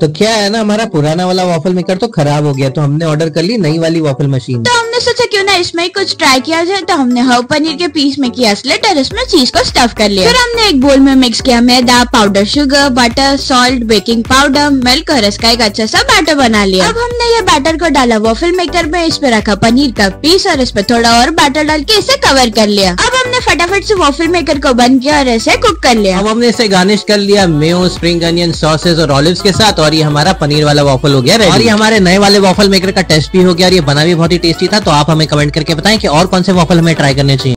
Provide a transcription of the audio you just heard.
तो क्या है ना, हमारा पुराना वाला वॉफल मेकर तो खराब हो गया तो हमने ऑर्डर कर ली नई वाली वॉफल मशीन तो हमने सोचा क्यों ना इसमें कुछ ट्राई किया जाए तो हमने हव पनीर के पीस में किया स्लिट और इसमें चीज़ को स्टफ़ कर लिया। फिर हमने एक बोल में मिक्स किया मैदा powder sugar butter salt baking powder milk और इसका एक अच्छा सा बैटर बना लिया। अब हमने ये बैटर को डाला वॉफल मेकर में, इस पे रखा पनीर का पीस और इस पे थोड़ा और बैटर डाल के इसे कवर कर लिया। हमने फटाफट से वॉफल मेकर को बंद किया और ऐसे कुक कर लिया। अब हमने इसे गार्निश कर लिया मेयो स्प्रिंग अनियन सॉसेस और ऑलिव्स के साथ और ये हमारा पनीर वाला वॉफल हो गया और ये हमारे नए वाले वॉफल मेकर का टेस्ट भी हो गया और ये बना भी बहुत ही टेस्टी था तो आप हमें कमेंट करके बताएँ कि और कौन से वॉफल हमें ट्राई करने चाहिए।